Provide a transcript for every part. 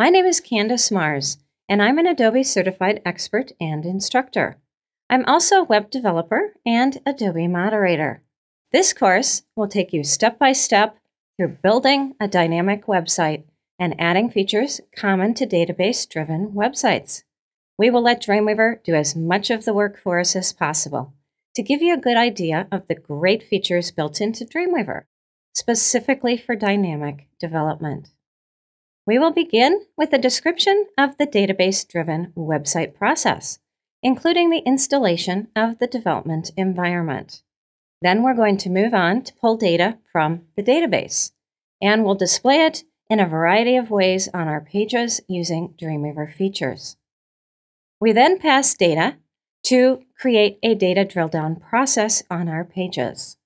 My name is Candyce Mairs, and I'm an Adobe certified expert and instructor. I'm also a web developer and Adobe moderator. This course will take you step by step through building a dynamic website and adding features common to database driven websites. We will let Dreamweaver do as much of the work for us as possible to give you a good idea of the great features built into Dreamweaver, specifically for dynamic development. We will begin with a description of the database-driven website process, including the installation of the development environment. Then we're going to move on to pull data from the database, and we'll display it in a variety of ways on our pages using Dreamweaver features. We then pass data to create a data drill down process on our pages.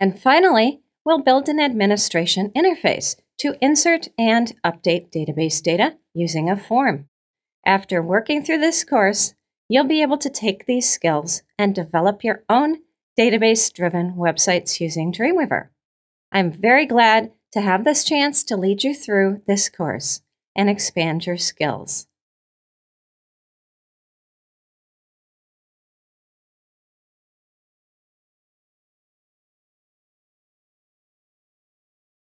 And finally, we'll build an administration interface to insert and update database data using a form. After working through this course, you'll be able to take these skills and develop your own database driven websites using Dreamweaver. I'm very glad to have this chance to lead you through this course and expand your skills.